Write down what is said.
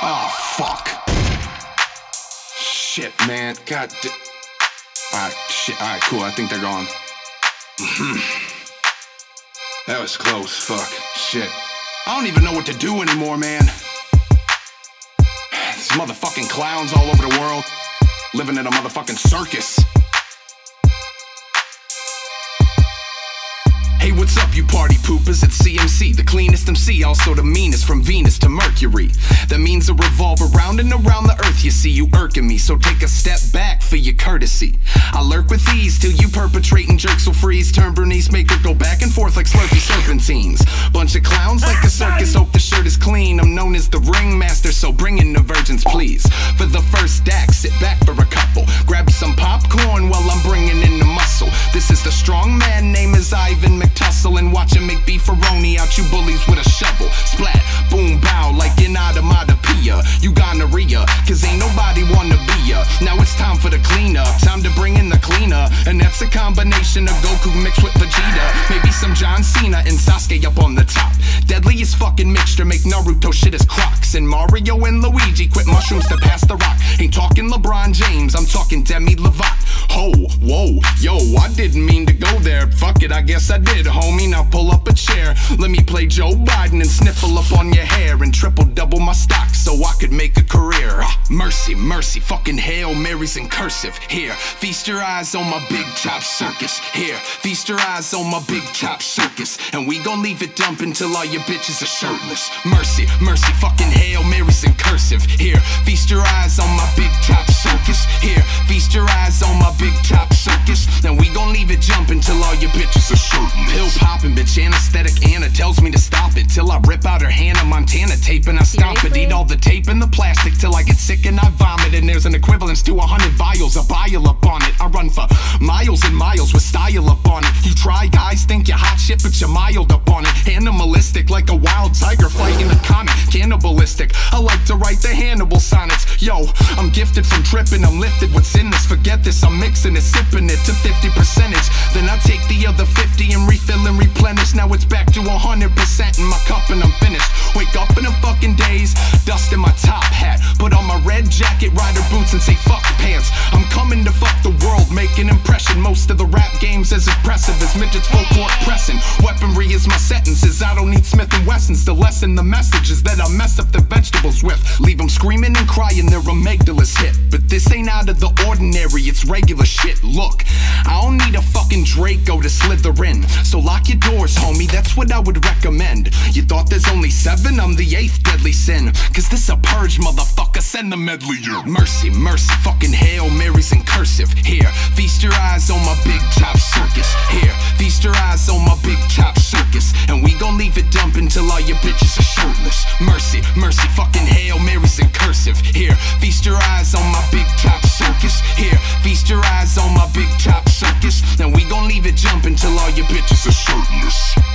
Oh, fuck. Shit, man. God. Di- Alright, shit. Alright, cool. I think they're gone. Mhm. that was close. Fuck. Shit. I don't even know what to do anymore, man. These motherfucking clowns all over the world. Living in a motherfucking circus. Hey, what's up, you party poopers? It's CMC, the cleanest MC, also the meanest from Venus to Mercury. That means I revolve around and around the earth, you see, you irking me, so take a step back for your courtesy. I lurk with ease till you perpetrate and jerks freeze. Turn Bernice, make her go back and forth like slurpy serpentines. Bunch of clowns like a circus, hope the shirt is clean. I'm known as the ringmaster, so bring in the virgins, please. For the first act, sit back for a couple. Grab some popcorn while I'm bringing in the muscle. This is the strong man, name is Ivan McTussle, and watch him make beefaroni out you bullies with a shovel. Splat, boom, bow, like in automatopoeia. That's a combination of Goku mixed with Vegeta. Maybe some John Cena and Sasuke up on the top. Deadliest fucking mixture, make Naruto shit as crocs. And Mario and Luigi quit mushrooms to pass the rock. Ain't talking LeBron James, I'm talking Demi Lovato. Ho, whoa, yo, I didn't mean to go there. Fuck it, I guess I did, homie. Now pull up a chair. Let me play Joe Biden and sniffle up on your hair and triple double my stock so I could make a career. Ah, mercy, mercy, fucking Hail Marys in cursive. Here, feast your eyes on my big top circus. Here, feast your eyes on my big top circus. And we gon' leave it dump until all your bitches are shirtless. Mercy, mercy, fucking Hail Marys in cursive. Here, feast your eyes on my big top circus. Here, feast your eyes on my big top circus. And we gon' leave it jump until all your bitches are shirtless. Pill popping, bitch, anesthetic Anna tells me to stop it till I rip out her Hannah Montana tape and I stomp it. Eat all the the plastic till I get sick and I vomit. And there's an equivalence to a hundred vials, a bile up on it. I run for miles and miles with style up on it. You try, guys, think you're hot shit, but you're mild up on it. Animalistic like a wild tiger fighting a comet. Cannibalistic. I like to write the Hannibal sonnets. Yo, I'm gifted from tripping, I'm lifted. What's in this? Forget this, I'm mixing it, sipping it to 50 percentage. Then I take the other 50 and refill and replenish. Now it's back to 100% in my cup and I'm finished. Wake up in a fucking daze, dust and say fuck pants. I'm coming to fuck the world, make an impression. Most of the rap as impressive as midgets full court pressing. Weaponry is my sentences. I don't need Smith and Wessons to lessen the messages that I mess up the vegetables with. Leave them screaming and crying, their amygdalas hit. But this ain't out of the ordinary, it's regular shit. Look, I don't need a fucking Draco to slither in. So lock your doors, homie, that's what I would recommend. You thought there's only seven? I'm the eighth deadly sin. Cause this a purge, motherfucker, send the medley in. Mercy, mercy, fucking Hail Marys in cursive. Here, feast your eyes on my big top circus. It jump until all your bitches are shirtless.